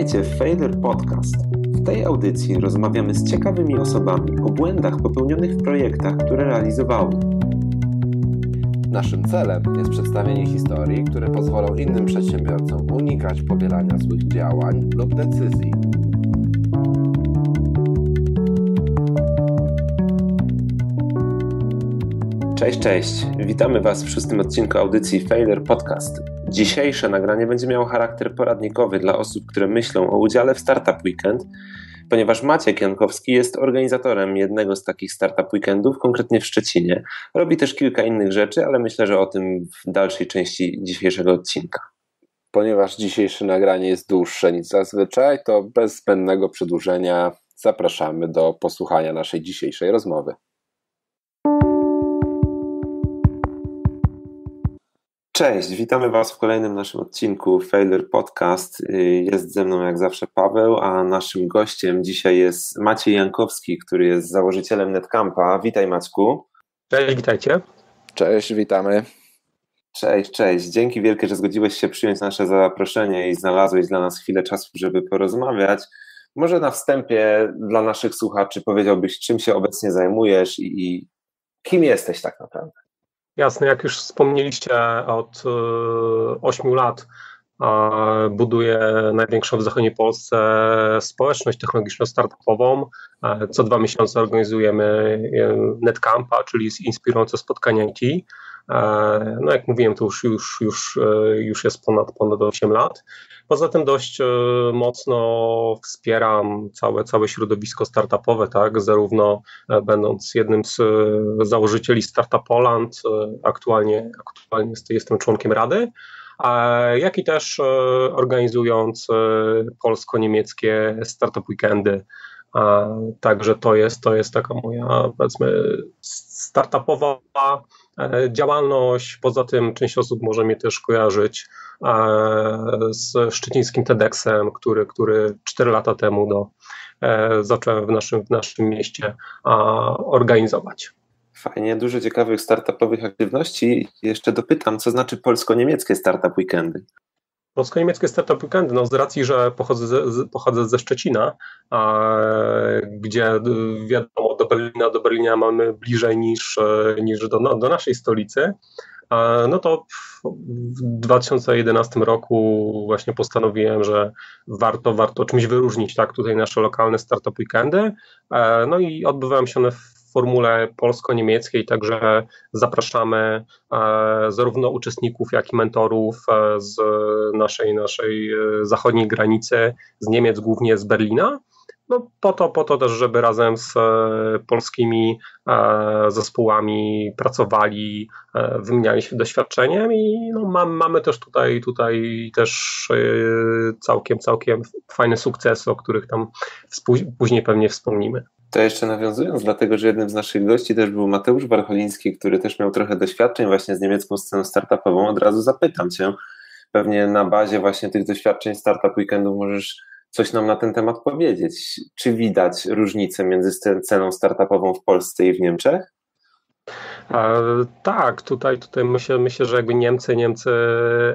Witajcie w Failure Podcast. W tej audycji rozmawiamy z ciekawymi osobami o błędach popełnionych w projektach, które realizowały. Naszym celem jest przedstawienie historii, które pozwolą innym przedsiębiorcom unikać powielania złych działań lub decyzji. Cześć, cześć. Witamy Was w szóstym odcinku audycji Failure Podcast. Dzisiejsze nagranie będzie miało charakter poradnikowy dla osób, które myślą o udziale w Startup Weekend, ponieważ Maciek Jankowski jest organizatorem jednego z takich Startup Weekendów, konkretnie w Szczecinie. Robi też kilka innych rzeczy, ale myślę, że o tym w dalszej części dzisiejszego odcinka. Ponieważ dzisiejsze nagranie jest dłuższe niż zazwyczaj, to bez zbędnego przedłużenia zapraszamy do posłuchania naszej dzisiejszej rozmowy. Cześć, witamy Was w kolejnym naszym odcinku Failure Podcast. Jest ze mną jak zawsze Paweł, a naszym gościem dzisiaj jest Maciej Jankowski, który jest założycielem Netcampa. Witaj Maćku. Cześć, witajcie. Cześć, witamy. Cześć, cześć. Dzięki wielkie, że zgodziłeś się przyjąć nasze zaproszenie i znalazłeś dla nas chwilę czasu, żeby porozmawiać. Może na wstępie dla naszych słuchaczy powiedziałbyś, czym się obecnie zajmujesz i, i kim jesteś tak naprawdę? Jasne, jak już wspomnieliście, od 8 e, lat buduję największą w zachodniej Polsce społeczność technologiczno-startupową. E, co dwa miesiące organizujemy e, NetCampa, czyli inspirujące spotkania IT. No jak mówiłem, to już, już, już, już jest ponad, ponad 8 lat. Poza tym dość e, mocno wspieram całe, całe środowisko startupowe, tak, zarówno e, będąc jednym z e, założycieli Startup Poland, aktualnie, aktualnie jestem członkiem Rady, jak i też organizując polsko-niemieckie startup weekendy. Także to jest, to jest taka moja, powiedzmy, startupowa działalność. Poza tym część osób może mnie też kojarzyć z szczecińskim TEDxem, który, który 4 lata temu do, e, zacząłem w naszym, w naszym mieście organizować. Fajnie, dużo ciekawych startupowych aktywności. Jeszcze dopytam, co znaczy polsko-niemieckie startup weekendy? Polsko-niemieckie startup weekendy, no z racji, że pochodzę ze, pochodzę ze Szczecina, a, gdzie wiadomo, do Berlina, do Berlina mamy bliżej niż, niż do, do naszej stolicy, no to w 2011 roku właśnie postanowiłem, że warto, warto czymś wyróżnić tak tutaj nasze lokalne startup weekendy. E, no i odbywałem się one w formule polsko-niemieckiej, także zapraszamy e, zarówno uczestników, jak i mentorów e, z naszej, naszej zachodniej granicy, z Niemiec, głównie z Berlina. No, po, to, po to też, żeby razem z e, polskimi e, zespołami pracowali, e, wymieniali się doświadczeniem i no, mam, mamy też tutaj, tutaj też całkiem, całkiem fajne sukcesy, o których tam później pewnie wspomnimy. To jeszcze nawiązując, dlatego że jednym z naszych gości też był Mateusz Warcholiński, który też miał trochę doświadczeń właśnie z niemiecką sceną startupową, od razu zapytam Cię, pewnie na bazie właśnie tych doświadczeń Startup Weekendu możesz coś nam na ten temat powiedzieć. Czy widać różnicę między ceną startupową w Polsce i w Niemczech? E, tak, tutaj, tutaj myślę, myślę, że jakby Niemcy, Niemcy,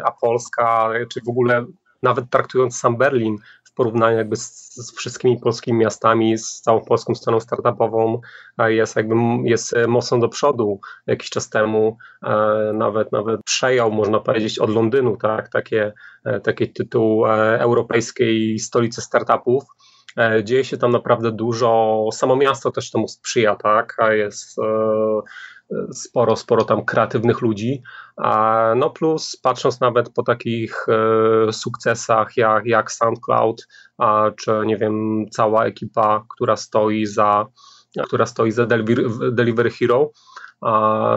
a Polska, czy w ogóle nawet traktując sam Berlin porównaniu jakby z, z, wszystkimi polskimi miastami, z całą polską sceną startupową jest jakby jest mocno do przodu. Jakiś czas temu e, nawet nawet przejął, można powiedzieć, od Londynu, tak, takie, e, taki tytuł e, europejskiej stolicy startupów. Dzieje się tam naprawdę dużo. Samo miasto też temu sprzyja, tak? A jest sporo, sporo tam kreatywnych ludzi. No plus patrząc nawet po takich e, sukcesach jak, jak SoundCloud, czy nie wiem, cała ekipa, która stoi za, która stoi za Delivery Hero,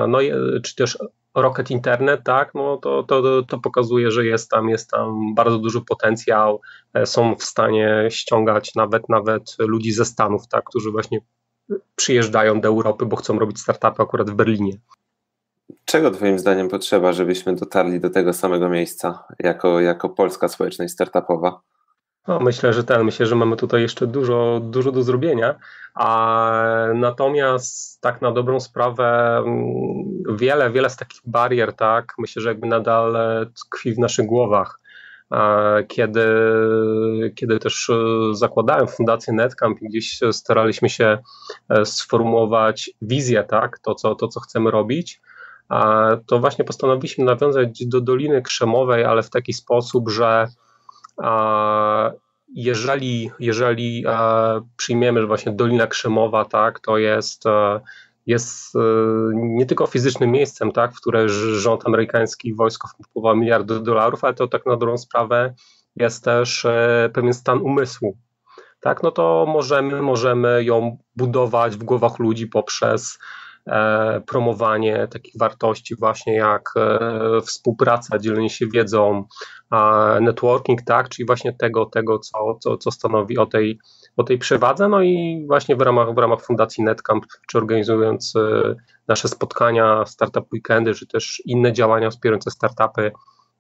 no czy też Rocket Internet, tak, no to, to, to pokazuje, że jest tam, jest tam bardzo duży potencjał, e, są w stanie ściągać nawet, nawet ludzi ze Stanów, tak, którzy właśnie przyjeżdżają do Europy, bo chcą robić startupy akurat w Berlinie. Czego Twoim zdaniem potrzeba, żebyśmy dotarli do tego samego miejsca jako, jako polska społeczność startupowa? No, myślę, że ten, myślę, że mamy tutaj jeszcze dużo, dużo do zrobienia, a natomiast tak na dobrą sprawę mm, wiele, wiele z takich barier, tak, myślę, że jakby nadal tkwi w naszych głowach. kiedy, kiedy też zakładałem fundację Netcamp i gdzieś staraliśmy się sformułować wizję, tak, to co, to co chcemy robić, to właśnie postanowiliśmy nawiązać do Doliny Krzemowej, ale w taki sposób, że jeżeli, jeżeli przyjmiemy, że właśnie Dolina Krzemowa, tak, to jest, e, jest e, nie tylko fizycznym miejscem, tak, w które rząd amerykański i wojsko wpływa miliardy dolarów, ale to tak na dobrą sprawę jest też e, pewien stan umysłu. Tak, no to możemy, możemy ją budować w głowach ludzi poprzez E, promowanie takich wartości właśnie jak e, współpraca, dzielenie się wiedzą, networking, tak, czyli właśnie tego, tego co, co, co stanowi o tej, o tej przewadze, no i właśnie w ramach, w ramach Fundacji Netcamp, czy organizując e, nasze spotkania, startup weekendy, czy też inne działania wspierające startupy,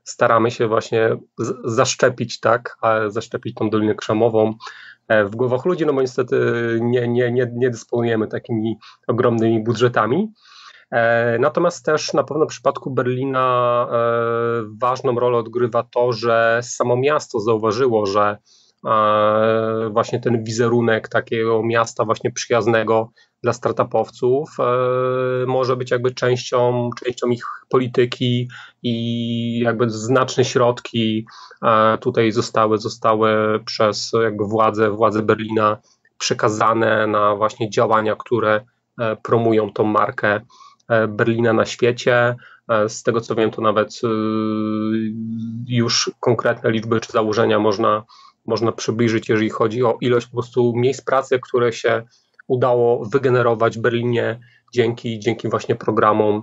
staramy się właśnie zaszczepić, tak, zaszczepić tą Dolinę Krzemową E, w głowach ludzi, no bo niestety nie, nie, nie, nie dysponujemy takimi ogromnymi budżetami. E, natomiast też na pewno w przypadku Berlina e, ważną rolę odgrywa to, że samo miasto zauważyło, że właśnie ten wizerunek takiego miasta właśnie przyjaznego dla startupowców e, może być jakby częścią, częścią ich polityki i jakby znaczne środki e, tutaj zostały, zostały przez jakby władze, władze Berlina przekazane na właśnie działania, które e, promują tą markę Berlina na świecie. Z tego co wiem, to nawet już konkretne liczby czy założenia można, można przybliżyć, jeżeli chodzi o ilość po prostu miejsc pracy, które się udało wygenerować w Berlinie dzięki, dzięki właśnie programom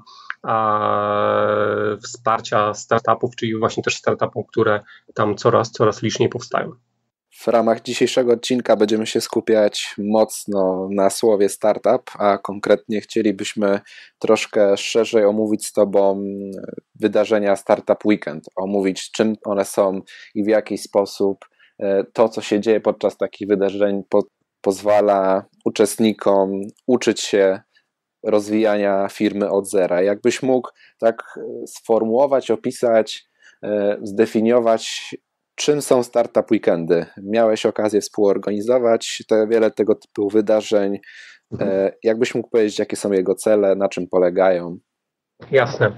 wsparcia startupów, czyli właśnie też startupów, które tam coraz, coraz liczniej powstają. W ramach dzisiejszego odcinka będziemy się skupiać mocno na słowie startup, a konkretnie chcielibyśmy troszkę szerzej omówić z Tobą wydarzenia Startup Weekend, omówić czym one są i w jaki sposób e, to, co się dzieje podczas takich wydarzeń, pozwala uczestnikom uczyć się rozwijania firmy od zera. Jakbyś mógł tak e, sformułować, opisać, e, zdefiniować, czym są Startup Weekendy? Miałeś okazję współorganizować te, wiele tego typu wydarzeń. E. Jakbyś mógł powiedzieć, jakie są jego cele, na czym polegają? Jasne.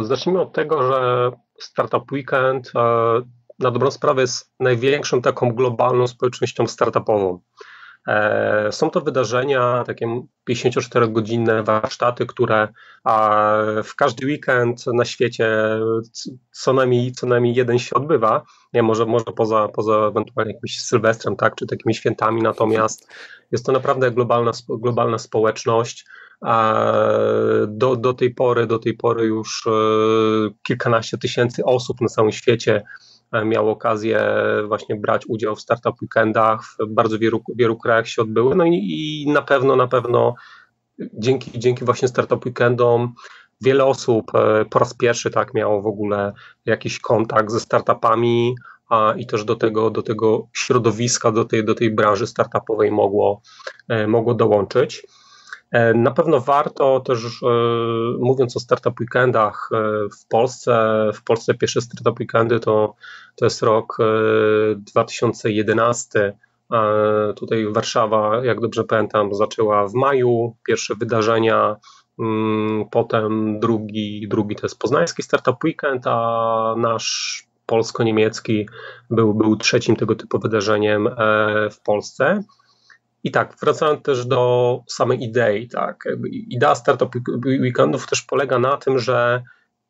Zacznijmy od tego, że Startup Weekend na dobrą sprawę jest największą taką globalną społecznością startupową. E, są to wydarzenia, takie 54-godzinne warsztaty, które w każdy weekend na świecie co najmniej, co najmniej jeden się odbywa. Nie, może, może poza, poza ewentualnie jakimś Sylwestrem, tak, czy takimi świętami, natomiast jest to naprawdę globalna, globalna społeczność. Do, do tej pory, do tej pory już e, kilkanaście tysięcy osób na całym świecie miał okazję właśnie brać udział w startup weekendach, w bardzo wielu, wielu krajach się odbyły, no i, i na pewno, na pewno dzięki, dzięki właśnie startup weekendom wiele osób e, po raz pierwszy tak miało w ogóle jakiś kontakt ze startupami, a i też do tego, do tego środowiska, do tej, do tej branży startupowej mogło, e, mogło dołączyć. E, na pewno warto też, e, mówiąc o startup weekendach e, w Polsce, w Polsce pierwsze startup weekendy to, to jest rok 2011. Tutaj Warszawa, jak dobrze pamiętam, zaczęła w maju pierwsze wydarzenia, mm, potem drugi, drugi to jest poznański startup weekend, a nasz polsko-niemiecki był, był trzecim tego typu wydarzeniem w Polsce. I tak, wracając też do samej idei, tak, idea Startup Weekendów też polega na tym, że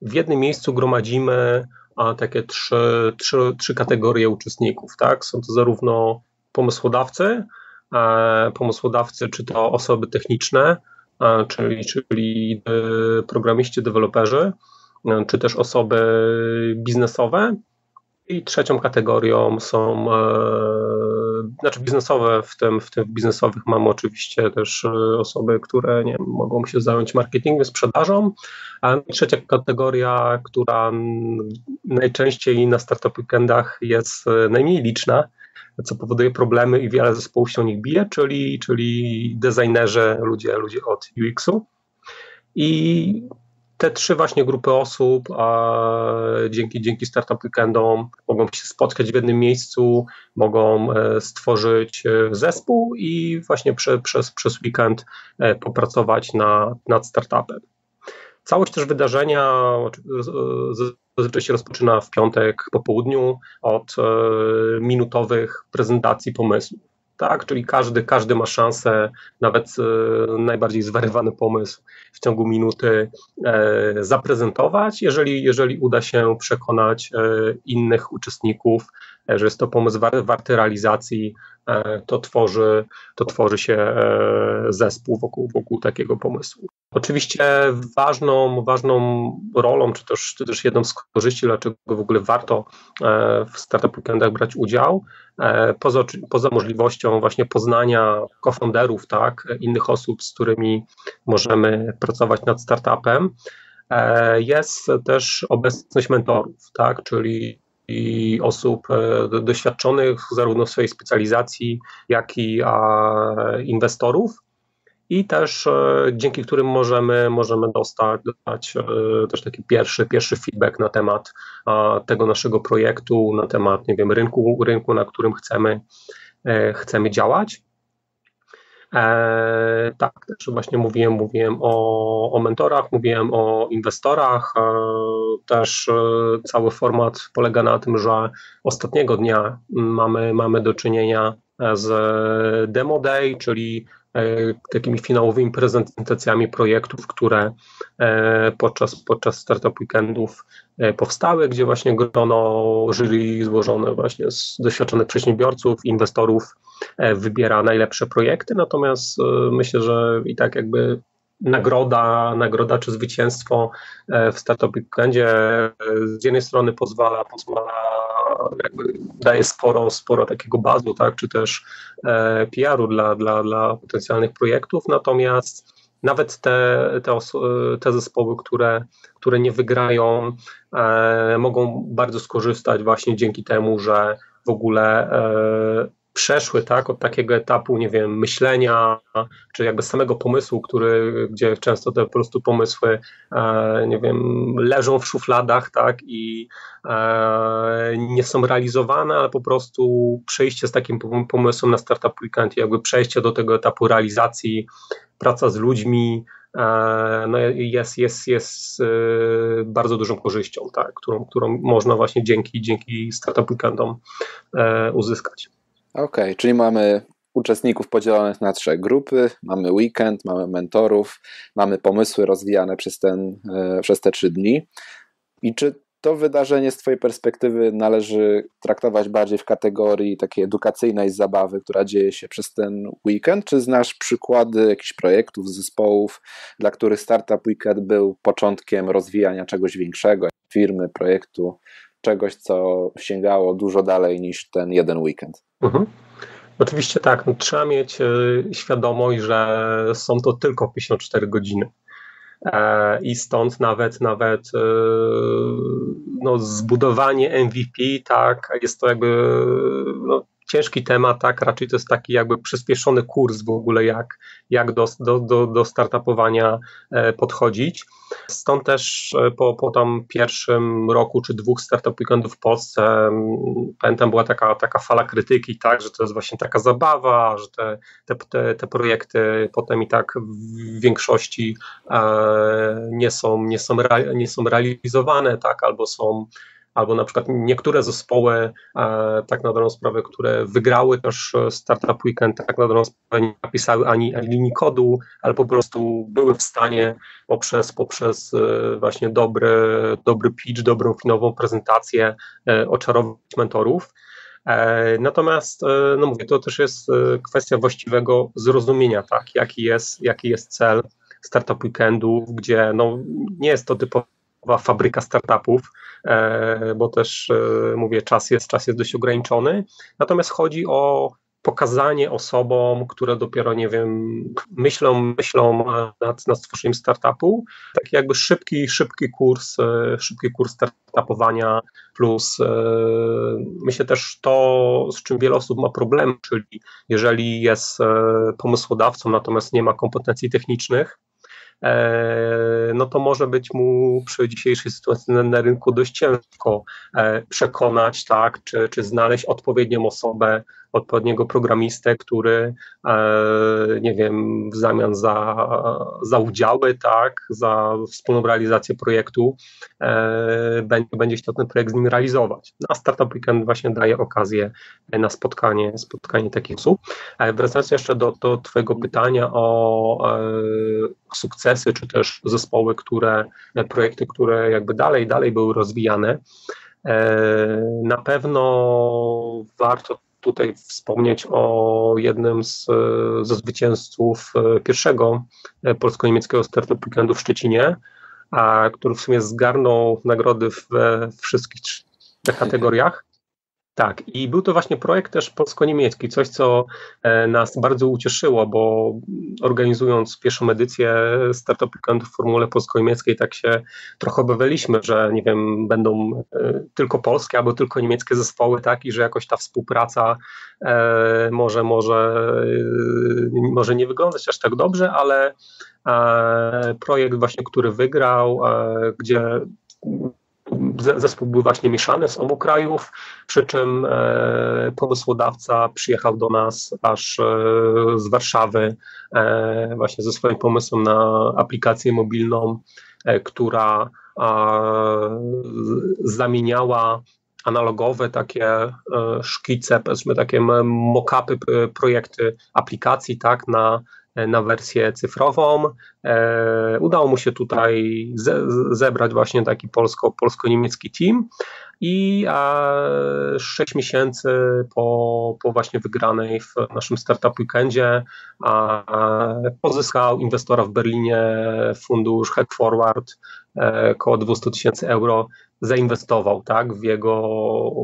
w jednym miejscu gromadzimy a, takie trzy, trzy, trzy kategorie uczestników, tak, są to zarówno pomysłodawcy, e, pomysłodawcy czy to osoby techniczne, e, czyli, czyli e, programiści, deweloperzy, e, czy też osoby biznesowe, i trzecią kategorią są, e, znaczy biznesowe, w tym, w tym biznesowych mamy oczywiście też e, osoby, które nie mogą się zająć marketingiem, sprzedażą. A trzecia kategoria, która najczęściej na startup weekendach jest e, najmniej liczna, co powoduje problemy i wiele zespołów się o nich bije, czyli, czyli designerzy, ludzie, ludzie od UX-u. I te trzy właśnie grupy osób a dzięki, dzięki Startup Weekendom mogą się spotkać w jednym miejscu, mogą e, stworzyć e, zespół i właśnie prze, przez, przez weekend e, popracować na, nad startupem. Całość też wydarzenia zazwyczaj się rozpoczyna w piątek po południu od minutowych prezentacji pomysłów tak? Czyli każdy, każdy ma szansę, nawet e, najbardziej zwariowany pomysł w ciągu minuty e, zaprezentować, jeżeli, jeżeli uda się przekonać e, innych uczestników, że jest to pomysł warty realizacji, to tworzy, to tworzy się zespół wokół, wokół takiego pomysłu. Oczywiście ważną, ważną rolą, czy też, czy też jedną z korzyści, dlaczego w ogóle warto w Startup Weekendach brać udział, E, poza, poza możliwością właśnie poznania cofounderów, tak, innych osób, z którymi możemy pracować nad startupem, e, jest też obecność mentorów, tak, czyli i osób e, doświadczonych zarówno w swojej specjalizacji, jak i inwestorów, i też e, dzięki którym możemy, możemy dostać, dostać e, też taki pierwszy, pierwszy feedback na temat tego naszego projektu, na temat nie wiem, rynku, rynku na którym chcemy, chcemy działać. E, tak, też właśnie mówiłem, mówiłem o, o mentorach, mówiłem o inwestorach. E, też e, cały format polega na tym, że ostatniego dnia mamy, mamy do czynienia z Demo Day, czyli E, takimi finałowymi prezentacjami projektów, które e, podczas, podczas startup weekendów e, powstały, gdzie właśnie grono jury złożone właśnie z doświadczonych przedsiębiorców, inwestorów wybiera najlepsze projekty, natomiast myślę, że i tak jakby nagroda, nagroda czy zwycięstwo w Startup Weekendzie z jednej strony pozwala, pozwala jakby daje sporo, sporo takiego bazu, tak, czy też e, PR-u dla, dla, dla potencjalnych projektów, natomiast nawet te, te, te zespoły, które, które nie wygrają, e, mogą bardzo skorzystać właśnie dzięki temu, że w ogóle e, przeszły tak, od takiego etapu, nie wiem, myślenia, czy jakby samego pomysłu, który, gdzie często te po prostu pomysły, e, nie wiem, leżą w szufladach, tak, i e, nie są realizowane, ale po prostu przejście z takim pomysłem na Startup Weekend, jakby przejście do tego etapu realizacji, praca z ludźmi, e, no jest, jest, jest e, bardzo dużą korzyścią, tak, którą, którą można właśnie dzięki, dzięki Startup Weekendom e, uzyskać. Okej, okay, czyli mamy uczestników podzielonych na trzy grupy, mamy weekend, mamy mentorów, mamy pomysły rozwijane przez, ten, e, przez te trzy dni. I czy to wydarzenie z Twojej perspektywy należy traktować bardziej w kategorii takiej edukacyjnej zabawy, która dzieje się przez ten weekend? Czy znasz przykłady jakichś projektów, zespołów, dla których Startup Weekend był początkiem rozwijania czegoś większego, firmy, projektu? Czegoś, co sięgało dużo dalej niż ten jeden weekend. Mhm. Oczywiście tak, no, trzeba mieć e, świadomość, że są to tylko 54 godziny. E, I stąd nawet nawet e, no, zbudowanie MVP, tak, jest to jakby no, ciężki temat, tak, raczej to jest taki jakby przyspieszony kurs w ogóle, jak, jak do, do, do, do startupowania podchodzić. Stąd też e, po, po tam pierwszym roku czy dwóch startup weekendów w Polsce, pamiętam, była taka, taka fala krytyki, tak, że to jest właśnie taka zabawa, że te, te, te, te projekty potem i tak w większości e, nie, są, nie, są, nie są realizowane, tak, albo są albo na przykład niektóre zespoły, e, tak na dobrą sprawę, które wygrały też Startup Weekend, tak na dobrą sprawę nie napisały ani, ani linii kodu, ale po prostu były w stanie poprzez, poprzez e, właśnie dobry, dobry pitch, dobrą finową prezentację e, oczarować mentorów. Natomiast, no mówię, to też jest kwestia właściwego zrozumienia, tak, jaki jest, jaki jest cel Startup Weekendów, gdzie no, nie jest to typowo fabryka startupów, e, bo też e, mówię, czas jest, czas jest dość ograniczony. Natomiast chodzi o pokazanie osobom, które dopiero, nie wiem, myślą, myślą nad, nad stworzeniem startupu, taki jakby szybki, szybki kurs, e, szybki kurs startupowania, plus myślę też to, z czym wiele osób ma problem, czyli jeżeli jest pomysłodawcą, natomiast nie ma kompetencji technicznych, no to może być mu przy dzisiejszej sytuacji na, na rynku dość ciężko przekonać, tak, czy, czy znaleźć odpowiednią osobę, odpowiedniego programistę, który, nie wiem, w zamian za, za udziały, tak, za wspólną realizację projektu, będzie, będzie chciał ten projekt z nim realizować. A Startup Weekend właśnie daje okazję na spotkanie, spotkanie takich osób. Wracając jeszcze do, do Twojego pytania o e, sukcesy, czy też zespoły, które, projekty, które jakby dalej, dalej były rozwijane, e, na pewno warto tutaj wspomnieć o jednym z, ze zwycięzców e, pierwszego polsko-niemieckiego Startup Weekendu w Szczecinie, a który w sumie zgarnął nagrody we wszystkich trzech kategoriach. Tak, i był to właśnie projekt też polsko-niemiecki, coś co e, nas bardzo ucieszyło, bo organizując pierwszą edycję Startup Weekendu w formule polsko-niemieckiej, tak się trochę obawialiśmy, że nie wiem, będą e, tylko polskie albo tylko niemieckie zespoły, tak, i że jakoś ta współpraca e, może, może, może nie wyglądać aż tak dobrze, ale projekt właśnie, który wygrał, gdzie zespół był właśnie mieszany z obu krajów, przy czym e, pomysłodawca przyjechał do nas aż e, z Warszawy e, właśnie ze swoim pomysłem na aplikację mobilną, która zamieniała analogowe takie szkice, powiedzmy takie mock-upy, projekty aplikacji, tak, na na wersję cyfrową. E, udało mu się tutaj zebrać właśnie taki polsko, polsko-niemiecki team i sześć miesięcy po, po właśnie wygranej w naszym Startup Weekendzie pozyskał inwestora w Berlinie fundusz Hack Forward e, około 200 tysięcy euro zainwestował tak, w, jego,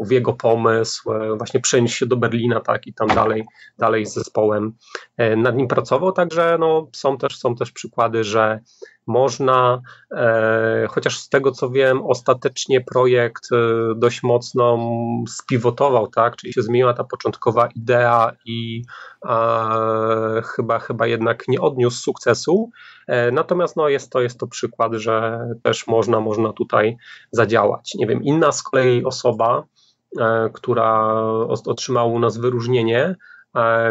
w jego pomysł, e, właśnie przeniósł się do Berlina tak, i tam dalej, dalej z zespołem e, nad nim pracował. Także no, są, też, są też przykłady, że można, e, chociaż z tego co wiem, ostatecznie projekt e, dość mocno spiwotował, tak? czyli się zmieniła ta początkowa idea i e, chyba, chyba jednak nie odniósł sukcesu. Natomiast no, jest, to, jest to przykład, że też można, można tutaj zadziałać. Nie wiem, inna z kolei osoba, która otrzymała u nas wyróżnienie,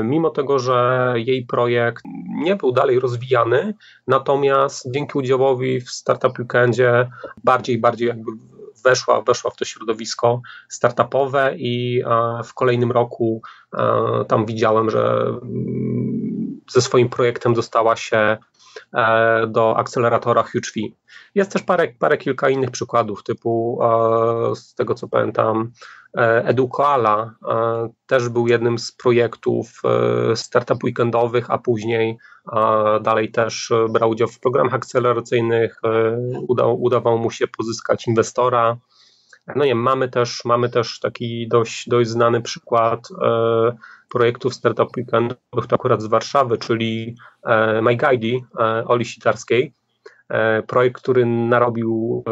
mimo tego, że jej projekt nie był dalej rozwijany, natomiast dzięki udziałowi w Startup Weekendzie bardziej bardziej jakby weszła, weszła w to środowisko startupowe i e, w kolejnym roku e, tam widziałem, że mm, ze swoim projektem dostała się do akceleratora HugeV. Jest też parę, parę kilka innych przykładów, typu z tego co pamiętam E, Edukoala e, też był jednym z projektów e, startup weekendowych, a później dalej też brał udział w programach akceleracyjnych, udał, udawało mu się pozyskać inwestora. No nie, mamy też, mamy też taki dość, dość znany przykład projektów startup weekendowych, to akurat z Warszawy, czyli MyGuide Oli Sitarskiej. Projekt, który narobił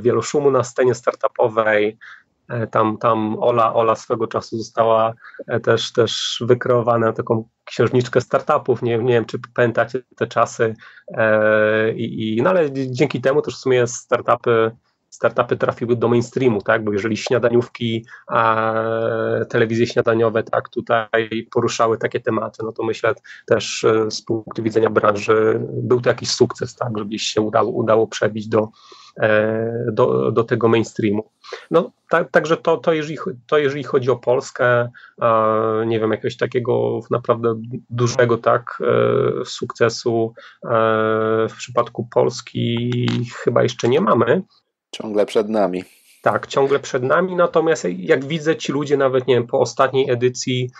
wielu szumu na scenie startupowej, tam, tam Ola, Ola swego czasu została e, też, też wykreowana taką księżniczkę startupów. Nie, nie wiem, czy pamiętacie te czasy. E, I, no ale dzięki temu też w sumie startupy startupy trafiły do mainstreamu, tak? Bo jeżeli śniadaniówki, a telewizje śniadaniowe, tak, tutaj poruszały takie tematy, no to myślę też z punktu widzenia branży był to jakiś sukces, tak, że gdzieś się udało, udało przebić do, E, do, do tego mainstreamu. No, tak, także to, to, jeżeli, to jeżeli chodzi o Polskę, nie wiem, jakiegoś takiego naprawdę dużego tak e, sukcesu e, w przypadku Polski chyba jeszcze nie mamy. Ciągle przed nami. Tak, ciągle przed nami, natomiast jak widzę, ci ludzie nawet, nie wiem, po ostatniej edycji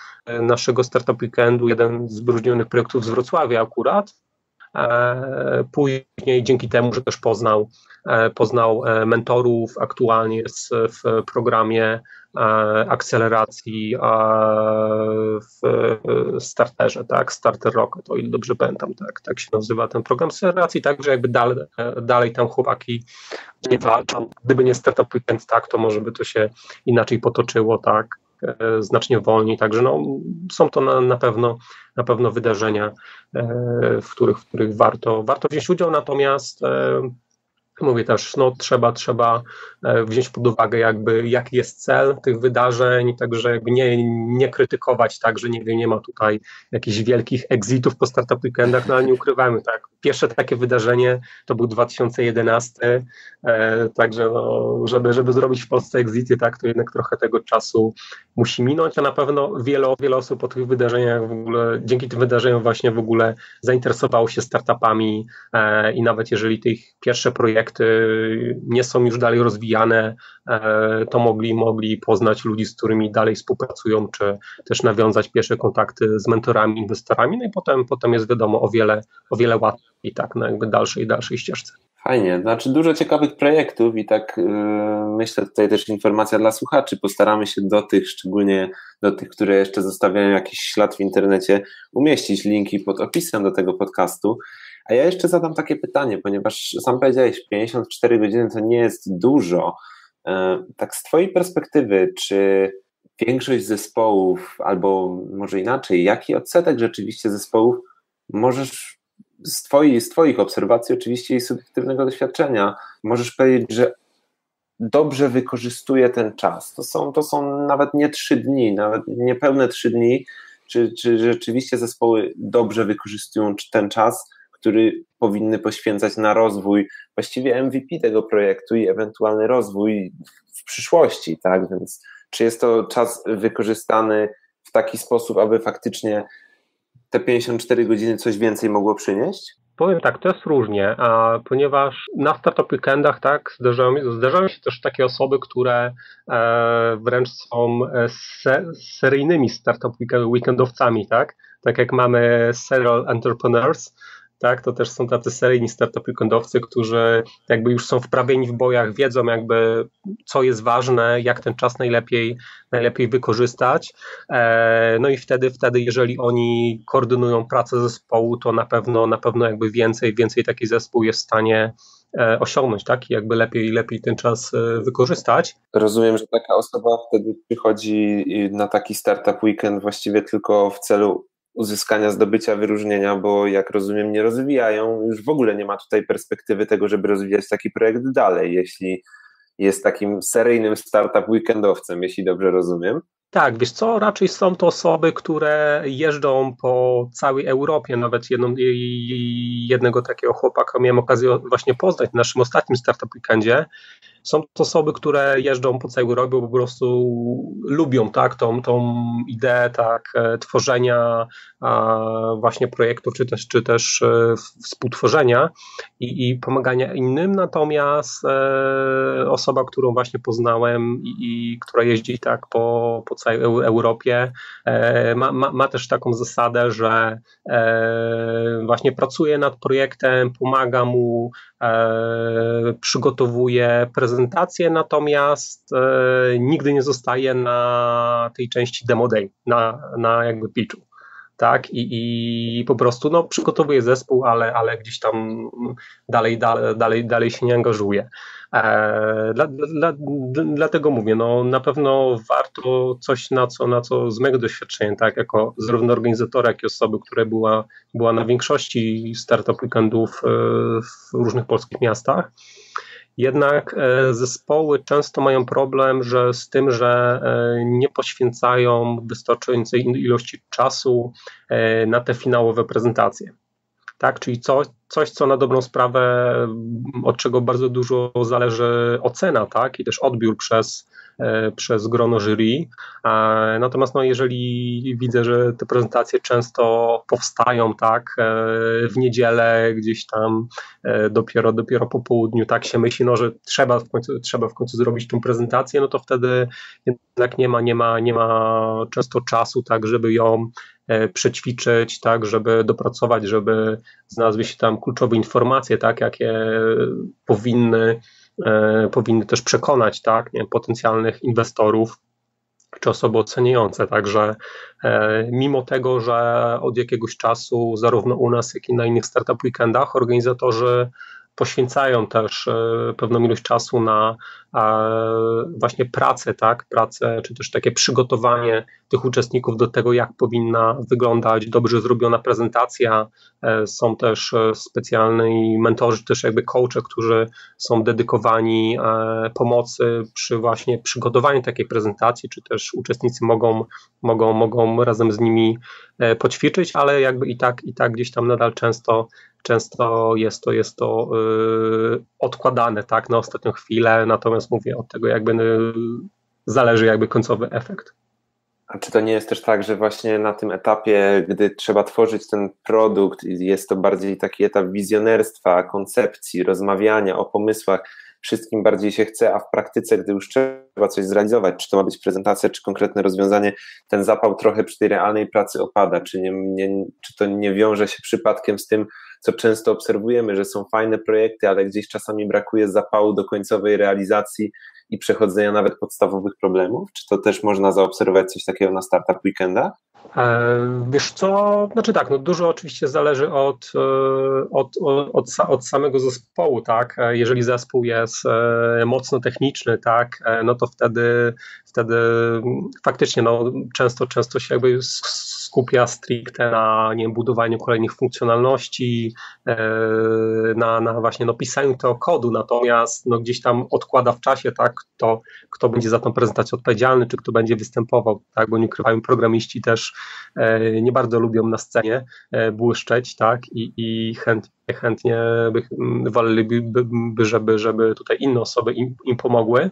naszego Startup Weekendu, jeden z wyróżnionych projektów z Wrocławia akurat, później dzięki temu, że też poznał E, poznał e, mentorów, aktualnie jest w programie e, akceleracji w starterze, tak, Starter Rocket, o ile dobrze pamiętam, tak, tak się nazywa ten program akceleracji, także jakby dalej, dalej tam chłopaki nie walczą. Gdyby nie Startup Weekend, tak, to może by to się inaczej potoczyło, tak. Znacznie wolniej, także no, są to na, na pewno na pewno wydarzenia, w których, w których warto, warto wziąć udział, natomiast Mówię też, no trzeba, trzeba e, wziąć pod uwagę jakby jaki jest cel tych wydarzeń, także jakby nie, nie krytykować tak, że nie nie ma tutaj jakichś wielkich exitów po Startup Weekendach, no ale nie ukrywajmy, tak, pierwsze takie wydarzenie to był 2011, e, także no, żeby, żeby zrobić w Polsce exity, tak, to jednak trochę tego czasu musi minąć, a na pewno wiele, wiele osób po tych wydarzeniach w ogóle, dzięki tym wydarzeniom właśnie w ogóle zainteresowało się startupami e, i nawet jeżeli tych pierwsze projekty projekty nie są już dalej rozwijane, e, to mogli, mogli poznać ludzi, z którymi dalej współpracują, czy też nawiązać pierwsze kontakty z mentorami, inwestorami, no i potem, potem jest wiadomo o wiele, o wiele łatwiej tak, na jakby dalszej, dalszej ścieżce. Fajnie, znaczy dużo ciekawych projektów i tak yy, myślę tutaj też informacja dla słuchaczy, postaramy się do tych, szczególnie do tych, które jeszcze zostawiają jakiś ślad w internecie, umieścić linki pod opisem do tego podcastu. A ja jeszcze zadam takie pytanie, ponieważ sam powiedziałeś, 54 godziny to nie jest dużo. E, tak z Twojej perspektywy, czy większość zespołów, albo może inaczej, jaki odsetek rzeczywiście zespołów możesz z, z Twoich obserwacji, oczywiście i subiektywnego doświadczenia, możesz powiedzieć, że dobrze wykorzystuje ten czas. To są, to są nawet nie trzy dni, nawet niepełne trzy dni, czy, czy rzeczywiście zespoły dobrze wykorzystują ten czas, który powinny poświęcać na rozwój, właściwie MVP tego projektu i ewentualny rozwój w przyszłości, tak? Więc czy jest to czas wykorzystany w taki sposób, aby faktycznie te 54 godziny coś więcej mogło przynieść? Powiem tak, to jest różnie, a ponieważ na startup weekendach tak, zdarzają, zdarzają się też takie osoby, które e, wręcz są e, se, seryjnymi startup weekendowcami, tak? Tak jak mamy serial entrepreneurs, tak, to też są tacy seryjni startup weekendowcy, którzy jakby już są wprawieni w bojach, wiedzą jakby co jest ważne, jak ten czas najlepiej, najlepiej wykorzystać. E, no i wtedy, wtedy, jeżeli oni koordynują pracę zespołu, to na pewno, na pewno jakby więcej, więcej taki zespół jest w stanie e, osiągnąć, tak? I jakby lepiej, lepiej ten czas e, wykorzystać. Rozumiem, że taka osoba wtedy przychodzi na taki startup weekend właściwie tylko w celu uzyskania, zdobycia wyróżnienia, bo jak rozumiem, nie rozwijają, już w ogóle nie ma tutaj perspektywy tego, żeby rozwijać taki projekt dalej, jeśli jest takim seryjnym startup weekendowcem, jeśli dobrze rozumiem. Tak, wiesz co, raczej są to osoby, które jeżdżą po całej Europie, nawet jedną, jednego takiego chłopaka miałem okazję właśnie poznać w naszym ostatnim startup weekendzie są to osoby, które jeżdżą po całej Europie, bo po prostu lubią tak, tą, tą ideę tak, e, tworzenia właśnie projektów, czy też, czy też e, współtworzenia i, i pomagania innym. Natomiast e, osoba, którą właśnie poznałem i, i która jeździ tak po, po całej Europie, ma, ma, ma też taką zasadę, że właśnie pracuje nad projektem, pomaga mu, przygotowuje prezentację, prezentację, natomiast e, nigdy nie zostaje na tej części demo day, na, na jakby pitchu. Tak, i, i po prostu no, przygotowuje zespół, ale, ale gdzieś tam dalej, dalej, dalej, dalej się nie angażuje. E, dla, dla, dlatego mówię, no, na pewno warto coś, na co, na co z mojego doświadczenia, tak, jako zarówno organizatora, jak i osoby, która była, była na większości startup weekendów e, w różnych polskich miastach, jednak e, zespoły często mają problem że z tym, że e, nie poświęcają wystarczającej ilości czasu e, na te finałowe prezentacje. Tak, czyli coś, coś, co na dobrą sprawę, od czego bardzo dużo zależy ocena, tak, i też odbiór przez, E, przez grono jury. Natomiast no, jeżeli widzę, że te prezentacje często powstają tak e, w niedzielę, gdzieś tam e, dopiero, dopiero po południu, tak się myśli, no, że trzeba w końcu, trzeba w końcu zrobić tą prezentację, no to wtedy jednak nie ma, nie ma, nie ma często czasu, tak, żeby ją przećwiczyć, tak, żeby dopracować, żeby znalazły się tam kluczowe informacje, tak, jakie powinny E, powinny też przekonać tak, nie, potencjalnych inwestorów czy osoby oceniające. Także e, mimo tego, że od jakiegoś czasu zarówno u nas, jak i na innych startup weekendach organizatorzy poświęcają też pewną ilość czasu na właśnie pracę, tak, pracę, czy też takie przygotowanie tych uczestników do tego, jak powinna wyglądać dobrze zrobiona prezentacja. E, są też e, specjalni mentorzy, też jakby coache, którzy są dedykowani e, pomocy przy właśnie przygotowaniu takiej prezentacji, czy też uczestnicy mogą, mogą, mogą razem z nimi poćwiczyć, ale jakby i tak, i tak gdzieś tam nadal często często jest to, jest to yy, odkładane tak, na ostatnią chwilę, natomiast mówię od tego jakby yy, zależy jakby końcowy efekt. A czy to nie jest też tak, że właśnie na tym etapie, gdy trzeba tworzyć ten produkt, jest to bardziej taki etap wizjonerstwa, koncepcji, rozmawiania o pomysłach, wszystkim bardziej się chce, a w praktyce, gdy już trzeba coś zrealizować, czy to ma być prezentacja, czy konkretne rozwiązanie, ten zapał trochę przy tej realnej pracy opada. Czy, nie, nie, czy to nie wiąże się przypadkiem z tym, co często obserwujemy, że są fajne projekty, ale gdzieś czasami brakuje zapału do końcowej realizacji i przechodzenia nawet podstawowych problemów? Czy to też można zaobserwować coś takiego na Startup Weekendach? E, wiesz co, znaczy tak, no dużo oczywiście zależy od, e, od, od, od, samego zespołu, tak, e, jeżeli zespół jest mocno techniczny, tak, no to wtedy, wtedy faktycznie no, często, często się jakby skupia stricte na nie wiem, budowaniu kolejnych funkcjonalności, na, na właśnie no, pisaniu tego kodu, natomiast no, gdzieś tam odkłada w czasie, tak, kto, kto będzie za tą prezentację odpowiedzialny, czy kto będzie występował, tak, bo nie ukrywają programiści też E, nie bardzo lubią na scenie e, błyszczeć, tak, i, i chętnie, chętnie by, woleliby, żeby, żeby tutaj inne osoby im, im pomogły.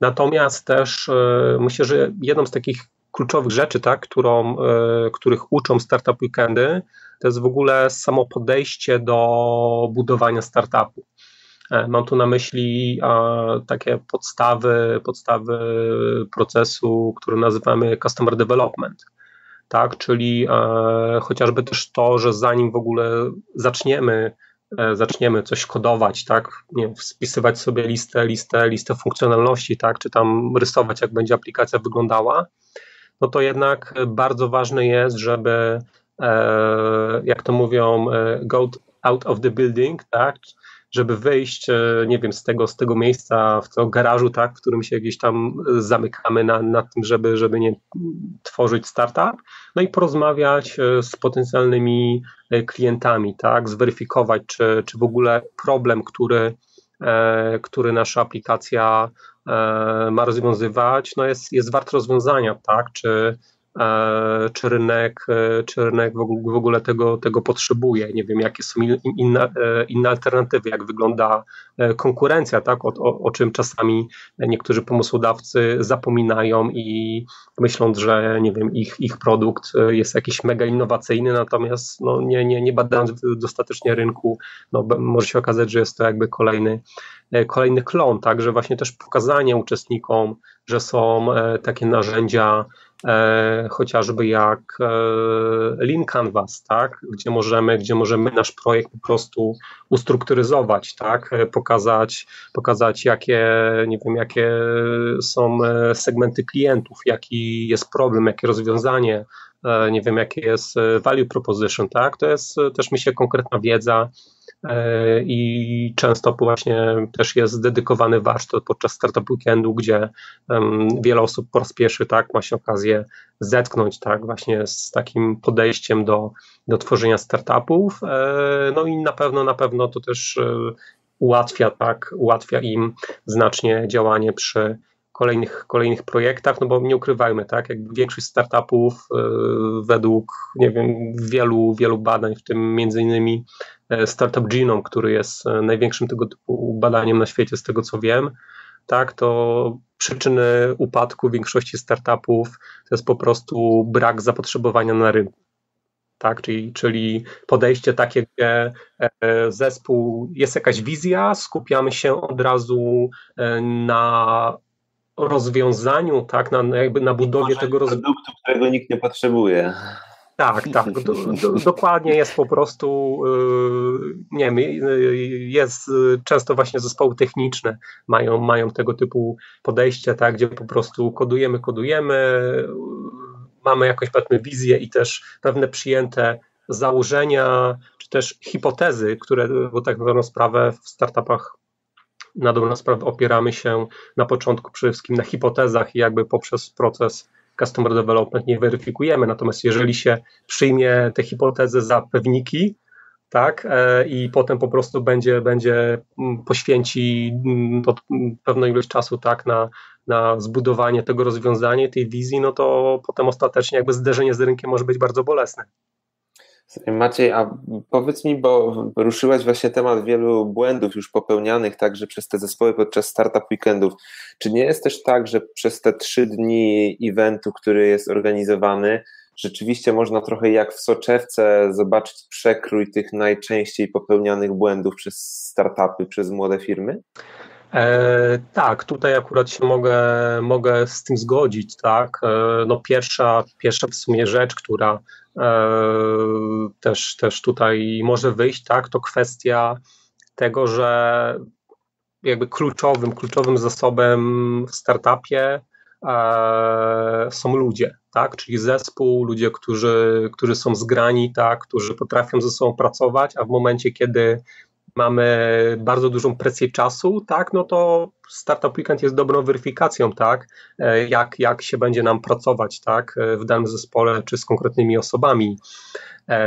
Natomiast też e, myślę, że jedną z takich kluczowych rzeczy, tak, którą, których uczą Startup Weekendy, to jest w ogóle samo podejście do budowania startupu. Mam tu na myśli takie podstawy, podstawy procesu, który nazywamy Customer Development tak? Czyli e, chociażby też to, że zanim w ogóle zaczniemy e, zaczniemy coś kodować, tak, nie wpisywać sobie listę, listę, listę funkcjonalności, tak, czy tam rysować, jak będzie aplikacja wyglądała, no to jednak bardzo ważne jest, żeby, e, jak to mówią, e, go out of the building, tak, żeby wyjść, e, nie wiem, z tego, z tego miejsca, w tego garażu, tak, w którym się gdzieś tam zamykamy na, nad tym, żeby, żeby nie tworzyć startup, no i porozmawiać e, z potencjalnymi e, klientami, tak, zweryfikować, czy, czy w ogóle problem, który, który nasza aplikacja ma rozwiązywać, no jest, jest wart rozwiązania, tak, czy E, czy rynek, e, czy rynek w ogóle tego, tego potrzebuje. Nie wiem, jakie są inne, e, inne alternatywy, jak wygląda konkurencja, tak? O, o, o, czym czasami niektórzy pomysłodawcy zapominają i myśląc, że nie wiem, ich, ich produkt jest jakiś mega innowacyjny, natomiast no, nie, nie, nie badając dostatecznie rynku, no, może się okazać, że jest to jakby kolejny, kolejny klon, tak? Że właśnie też pokazanie uczestnikom, że są takie narzędzia, e, chociażby jak e, Lean Canvas, tak, gdzie możemy, gdzie możemy nasz projekt po prostu ustrukturyzować, tak, e, pokazać, pokazać jakie, nie wiem, jakie są e, segmenty klientów, jaki jest problem, jakie rozwiązanie, e, nie wiem, jakie jest value proposition, tak, to jest też myślę konkretna wiedza, E, i często właśnie też jest dedykowany warsztat podczas Startup Weekendu, gdzie wiele osób po raz pierwszy tak, ma się okazję zetknąć tak, właśnie z takim podejściem do, do tworzenia startupów. E, no i na pewno, na pewno to też e, ułatwia, tak, ułatwia im znacznie działanie przy kolejnych, kolejnych projektach, no bo nie ukrywajmy, tak, jakby większość startupów według, nie wiem, wielu, wielu badań, w tym między innymi E, Startup Genome, który jest e, największym tego typu badaniem na świecie, z tego co wiem, tak, to przyczyny upadku większości startupów to jest po prostu brak zapotrzebowania na rynku. Tak, czyli, czyli podejście takie, gdzie e, zespół jest jakaś wizja, skupiamy się od razu na rozwiązaniu, tak, na, jakby na budowie tego rozwiązania. produktu, którego nikt nie potrzebuje. Tak, tak. Do, do, dokładnie jest po prostu, yy, nie wiem, yy, jest często właśnie zespoły techniczne mają, mają tego typu podejście, tak, gdzie po prostu kodujemy, kodujemy, mamy jakąś pewną wizję i też pewne przyjęte założenia, czy też hipotezy, które, bo tak na sprawę w startupach na dobrą sprawę opieramy się na początku przede wszystkim na hipotezach i jakby poprzez proces customer development nie weryfikujemy. Natomiast jeżeli się przyjmie te hipotezy za pewniki, tak, e, i potem po prostu będzie, będzie mm, poświęci mm, pewną ilość czasu tak, na, na zbudowanie tego rozwiązania, tej wizji, no to potem ostatecznie jakby zderzenie z rynkiem może być bardzo bolesne. Maciej, a powiedz mi, bo ruszyłeś właśnie temat wielu błędów już popełnianych także przez te zespoły podczas startup weekendów. Czy nie jest też tak, że przez te trzy dni eventu, który jest organizowany, rzeczywiście można trochę jak w soczewce zobaczyć przekrój tych najczęściej popełnianych błędów przez startupy, przez młode firmy? E, tak, tutaj akurat się mogę, mogę z tym zgodzić, tak. E, no pierwsza, pierwsza w sumie rzecz, która też, też tutaj może wyjść, tak, to kwestia tego, że jakby kluczowym, kluczowym zasobem w startupie e, są ludzie, tak, czyli zespół, ludzie, którzy, którzy są zgrani, tak, którzy potrafią ze sobą pracować, a w momencie, kiedy mamy bardzo dużą presję czasu, tak, no to Startup Weekend jest dobrą weryfikacją, tak, e, jak, jak się będzie nam pracować, tak, e, w danym zespole, czy z konkretnymi osobami. E,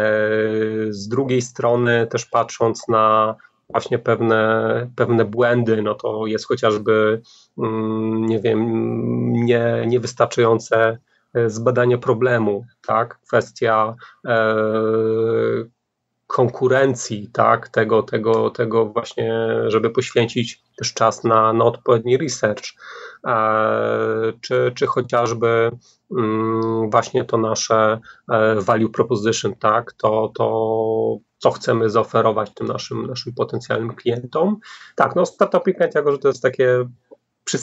z drugiej strony też patrząc na właśnie pewne, pewne błędy, no to jest chociażby, mm, nie wiem, nie, niewystarczające zbadanie problemu, tak, kwestia konkurencji, tak, tego, tego, tego właśnie, żeby poświęcić też czas na, na odpowiedni research, e, czy, czy chociażby mm, właśnie to nasze e, value proposition, tak, to, to co chcemy zaoferować tym naszym, naszym potencjalnym klientom. Tak, no Startup Weekend, jako że to jest takie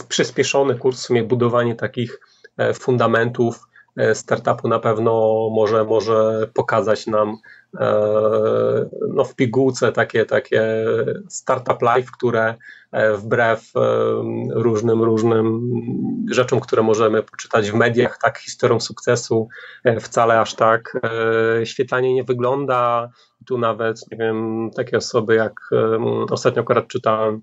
przyspieszony kurs, w sumie budowanie takich e, fundamentów startupu na pewno może, może pokazać nam E, no, w pigułce takie, takie startup life, które e, wbrew e, różnym, różnym rzeczom, które możemy poczytać w mediach, tak, historią sukcesu, wcale aż tak świetlanie nie wygląda. Tu nawet, nie wiem, takie osoby jak ostatnio akurat czytałem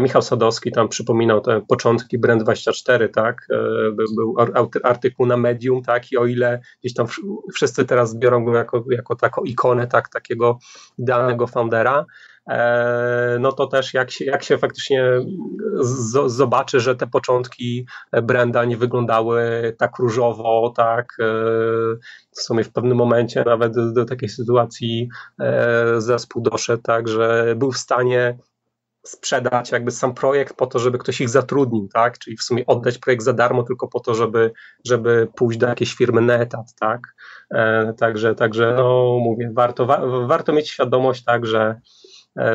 Michał Sadowski tam przypominał te początki Brand24, tak, był, był artykuł na Medium, tak, i o ile gdzieś tam wszyscy teraz biorą go jako, jako taką ikonę tak, takiego idealnego foundera, e, no to też jak się, jak się faktycznie z, zobaczy, że te początki Brenda nie wyglądały tak różowo, tak, e, w sumie w pewnym momencie nawet do, do takiej sytuacji e, zespół doszedł, tak, że był w stanie sprzedać jakby sam projekt po to, żeby ktoś ich zatrudnił, tak? Czyli w sumie oddać projekt za darmo tylko po to, żeby, żeby pójść do jakiejś firmy na etat, tak? E, także, także no mówię, warto, wa, warto mieć świadomość, tak, że, e,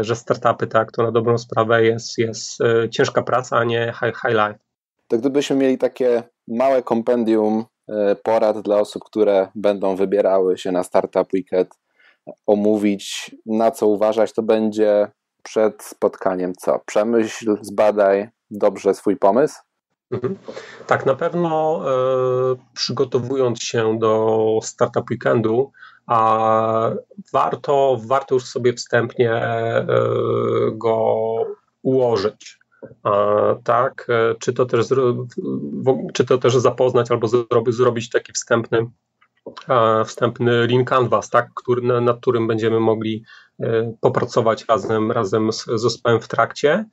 że startupy, tak, to na dobrą sprawę jest, jest e, ciężka praca, a nie high, high life. To gdybyśmy mieli takie małe kompendium e, porad dla osób, które będą wybierały się na Startup Weekend, omówić, na co uważać, to będzie przed spotkaniem co? Przemyśl, zbadaj dobrze swój pomysł? Mhm. Tak, na pewno e, przygotowując się do Startup Weekendu, a warto, warto już sobie wstępnie e, go ułożyć. tak, e, czy to, też, czy to też zapoznać albo zrobić taki wstępny wstępny link canvas, tak, który, nad którym będziemy mogli e, popracować razem, razem z zespołem w trakcie.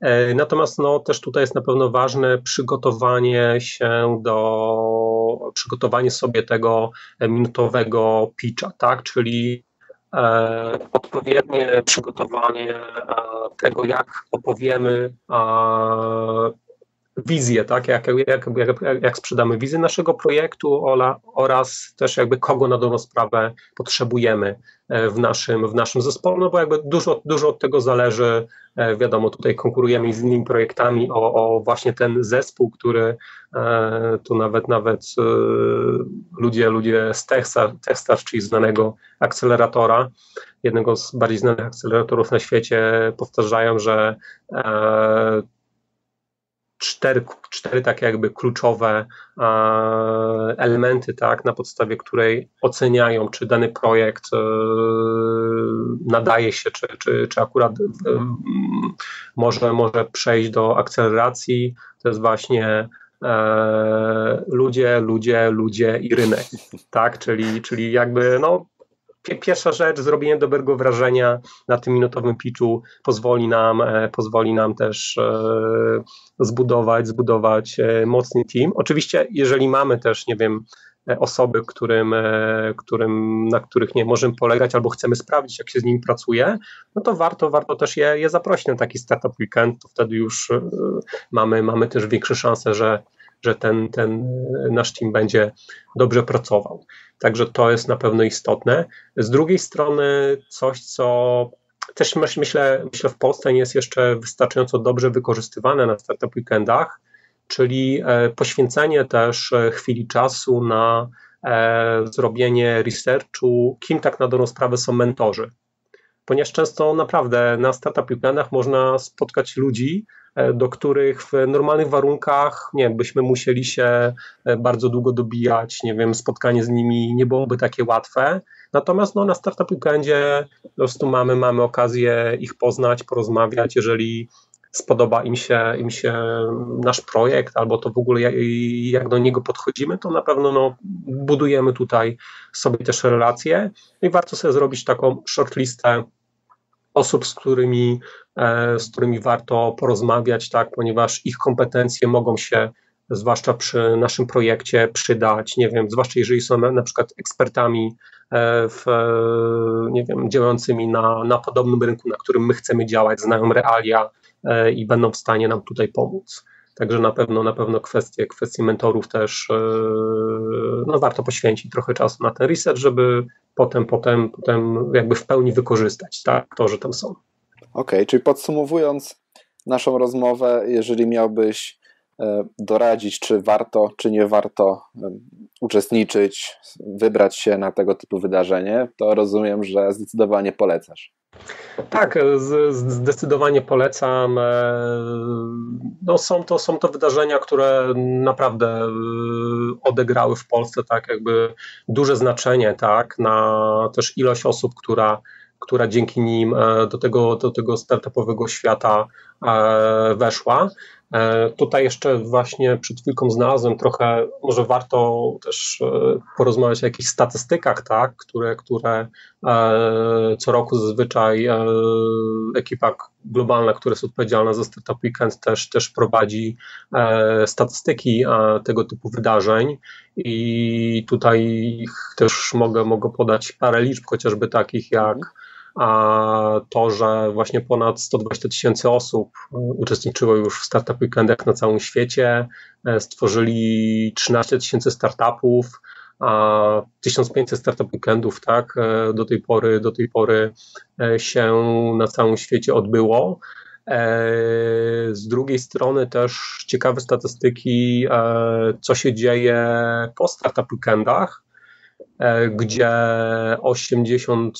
E, natomiast no, też tutaj jest na pewno ważne przygotowanie się do, przygotowanie sobie tego minutowego pitcha, tak, czyli e, odpowiednie przygotowanie e, tego, jak opowiemy e, wizję, tak? jak, jak, jak, jak sprzedamy wizję naszego projektu oraz też jakby kogo na dobrą sprawę potrzebujemy e, w naszym, w naszym zespole, no bo jakby dużo, dużo od tego zależy, e, wiadomo, tutaj konkurujemy z innymi projektami o, o właśnie ten zespół, który e, tu nawet nawet ludzie, ludzie z Techstars, czyli znanego akceleratora, jednego z bardziej znanych akceleratorów na świecie, powtarzają, że cztery, cztery takie jakby kluczowe e, elementy, tak, na podstawie której oceniają, czy dany projekt e, nadaje się, czy, czy, czy akurat e, może, może przejść do akceleracji. To jest właśnie ludzie, ludzie, ludzie i rynek, tak, czyli, czyli jakby no, pierwsza rzecz, zrobienie dobrego wrażenia na tym minutowym pitchu pozwoli nam, e, pozwoli nam też e, zbudować, zbudować e, mocny team. Oczywiście, jeżeli mamy też, nie wiem, osoby, którym, którym, na których nie możemy polegać albo chcemy sprawdzić, jak się z nimi pracuje, no to warto, warto też je, je zaprosić na taki startup weekend, to wtedy już mamy, mamy też większe szanse, że, że ten, ten nasz team będzie dobrze pracował. Także to jest na pewno istotne. Z drugiej strony coś, co też myślę, myślę w Polsce nie jest jeszcze wystarczająco dobrze wykorzystywane na startup weekendach, czyli e, poświęcenie też e, chwili czasu na e, zrobienie researchu, kim tak na dobrą sprawę są mentorzy. Ponieważ często naprawdę na startup weekendach można spotkać ludzi, do których w normalnych warunkach, nie wiem, byśmy musieli się e, bardzo długo dobijać, nie wiem, spotkanie z nimi nie byłoby takie łatwe. Natomiast no, na Startup Weekendzie po prostu mamy, mamy okazję ich poznać, porozmawiać, jeżeli spodoba im się, im się nasz projekt, albo to w ogóle jak, jak do niego podchodzimy, to na pewno no, budujemy tutaj sobie też relacje i warto sobie zrobić taką shortlistę osób, z którymi, e, z którymi warto porozmawiać, tak, ponieważ ich kompetencje mogą się zwłaszcza przy naszym projekcie przydać, nie wiem, zwłaszcza jeżeli są na przykład ekspertami e, w, nie wiem, działającymi na, na podobnym rynku, na którym my chcemy działać, znają realia e, i będą w stanie nam tutaj pomóc. Także na pewno, na pewno kwestie, kwestie mentorów też no, warto poświęcić trochę czasu na ten research, żeby potem, potem, potem jakby w pełni wykorzystać tak, to, że tam są. Okej, okay, czyli podsumowując naszą rozmowę, jeżeli miałbyś e, doradzić, czy warto, czy nie warto e, uczestniczyć, wybrać się na tego typu wydarzenie, to rozumiem, że zdecydowanie polecasz. Tak, zdecydowanie polecam. E, no są, to, są to wydarzenia, które naprawdę e, odegrały w Polsce tak jakby duże znaczenie tak, na też ilość osób, która, która dzięki nim e, do tego, do tego startupowego świata weszła. E, tutaj jeszcze właśnie przed chwilką znalazłem trochę, może warto też e, porozmawiać o jakichś statystykach, tak, które, które e, co roku zazwyczaj ekipa globalna, która jest odpowiedzialna za Startup Weekend też, też prowadzi statystyki tego typu wydarzeń. I tutaj też mogę, mogę podać parę liczb, chociażby takich jak a to, że właśnie ponad 120 tysięcy osób e, uczestniczyło już w Startup Weekendach na całym świecie, e, stworzyli 13 tysięcy startupów, a 1500 startup weekendów tak, e, do tej pory do tej pory się na całym świecie odbyło. Z drugiej strony też ciekawe statystyki, co się dzieje po startup weekendach gdzie 85%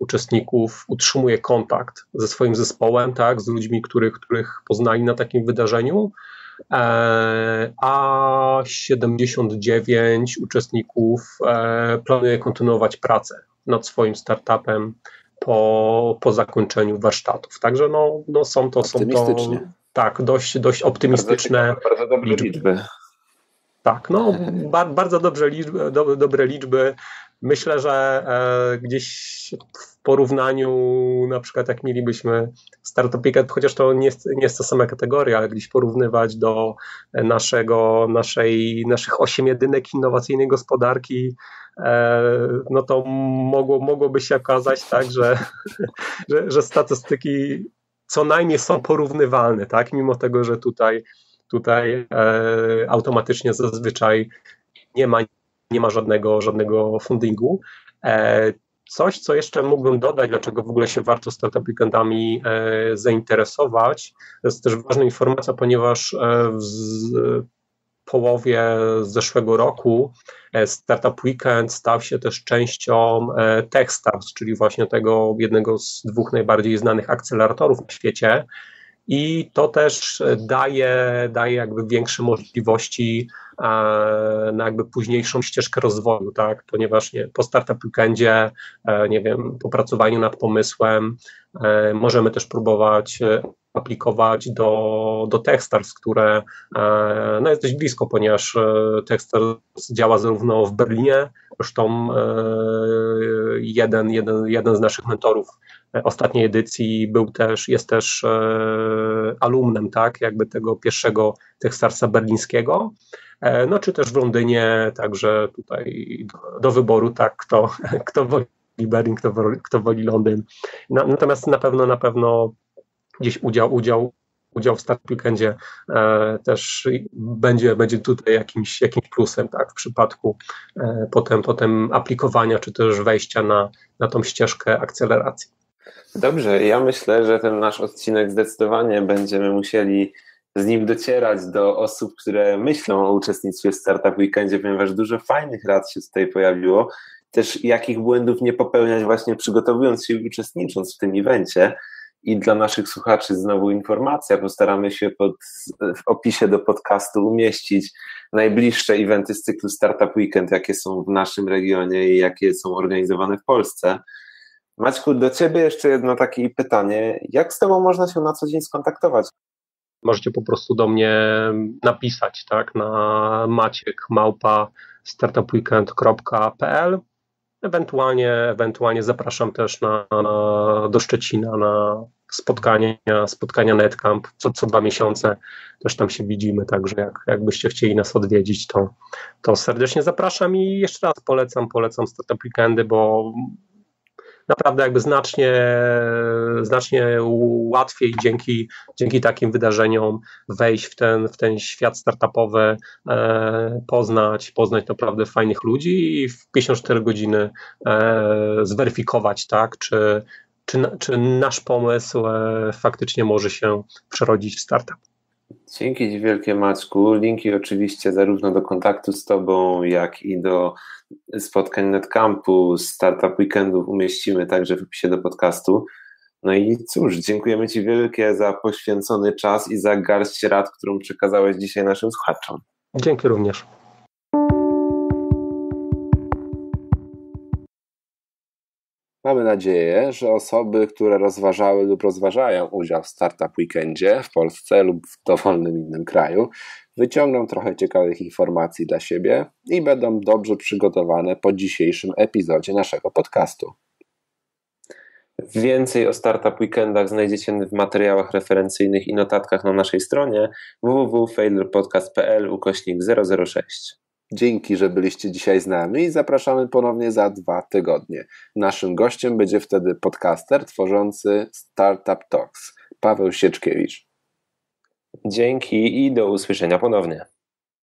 uczestników utrzymuje kontakt ze swoim zespołem, tak, z ludźmi, których, których poznali na takim wydarzeniu, e, a 79 uczestników e, planuje kontynuować pracę nad swoim startupem po, po zakończeniu warsztatów. Także no, no są to są to tak, dość, dość optymistyczne bardzo, bardzo dobre liczby. liczby. Tak, no bardzo dobrze liczby, do, dobre liczby. Myślę, że e, gdzieś w porównaniu, na przykład jak mielibyśmy Startup Weekend, chociaż to nie jest, nie jest to sama kategoria, ale gdzieś porównywać do naszego, naszej, naszych osiem jedynek innowacyjnej gospodarki, e, no to mogło, mogłoby się okazać tak, że, że, że statystyki co najmniej są porównywalne, tak, mimo tego, że tutaj Tutaj e, automatycznie zazwyczaj nie ma, nie ma żadnego, żadnego fundingu. E, coś, co jeszcze mógłbym dodać, dlaczego w ogóle się warto startup weekendami e, zainteresować, to jest też ważna informacja, ponieważ w połowie zeszłego roku Startup Weekend stał się też częścią Techstars, czyli właśnie tego jednego z dwóch najbardziej znanych akceleratorów na świecie, i to też daje, daje jakby większe możliwości na jakby późniejszą ścieżkę rozwoju, tak, ponieważ nie, po Startup Weekendzie, nie wiem, po pracowaniu nad pomysłem możemy też próbować aplikować do, do Techstars, które e, no, jest dość blisko, ponieważ e, Techstars działa zarówno w Berlinie, zresztą e, jeden, jeden, jeden z naszych mentorów ostatniej edycji był też, jest też alumnem, tak, jakby tego pierwszego Techstarsa berlińskiego, no czy też w Londynie, także tutaj do, do wyboru, tak, kto, kto woli Berlin, kto, kto woli Londyn. Natomiast na pewno, na pewno gdzieś udział, udział, udział w Start Weekendzie e, też będzie, będzie tutaj jakimś, jakimś plusem tak, w przypadku e, potem, potem aplikowania czy też wejścia na, na tą ścieżkę akceleracji. Dobrze, ja myślę, że ten nasz odcinek zdecydowanie będziemy musieli z nim docierać do osób, które myślą o uczestnictwie w Startup Weekendzie, ponieważ dużo fajnych rad się tutaj pojawiło. Też jakich błędów nie popełniać właśnie przygotowując się i uczestnicząc w tym evencie. I dla naszych słuchaczy znowu informacja, postaramy się pod, w opisie do podcastu umieścić najbliższe eventy z cyklu Startup Weekend, jakie są w naszym regionie i jakie są organizowane w Polsce. Maćku, do Ciebie jeszcze jedno takie pytanie. Jak z Tobą można się na co dzień skontaktować? Możecie po prostu do mnie napisać, tak, na maciek małpa startupweekend.pl Ewentualnie, ewentualnie zapraszam też na, na, do Szczecina na spotkania, spotkania Netcamp co, co dwa miesiące. Też tam się widzimy, także jak, jakbyście chcieli nas odwiedzić, to, to serdecznie zapraszam i jeszcze raz polecam, polecam Startup Weekendy, bo naprawdę jakby znacznie, znacznie łatwiej dzięki, dzięki takim wydarzeniom wejść w ten, w ten świat startupowy, e, poznać, poznać naprawdę fajnych ludzi i w 54 godziny e, zweryfikować, tak, czy, czy, czy nasz pomysł e, faktycznie może się przerodzić w startup. Dzięki Ci wielkie Maćku. Linki oczywiście zarówno do kontaktu z Tobą, jak i do spotkań NetCampu, Startup Weekendów umieścimy także w opisie do podcastu. No i cóż, dziękujemy Ci wielkie za poświęcony czas i za garść rad, którą przekazałeś dzisiaj naszym słuchaczom. Dzięki również. Mamy nadzieję, że osoby, które rozważały lub rozważają udział w Startup Weekendzie w Polsce lub w dowolnym innym kraju, wyciągną trochę ciekawych informacji dla siebie i będą dobrze przygotowane po dzisiejszym epizodzie naszego podcastu. Więcej o Startup Weekendach znajdziecie w materiałach referencyjnych i notatkach na naszej stronie www.failerpodcast.pl ukośnik 006. Dzięki, że byliście dzisiaj z nami i zapraszamy ponownie za dwa tygodnie. Naszym gościem będzie wtedy podcaster tworzący Startup Talks, Paweł Sieczkiewicz. Dzięki i do usłyszenia ponownie.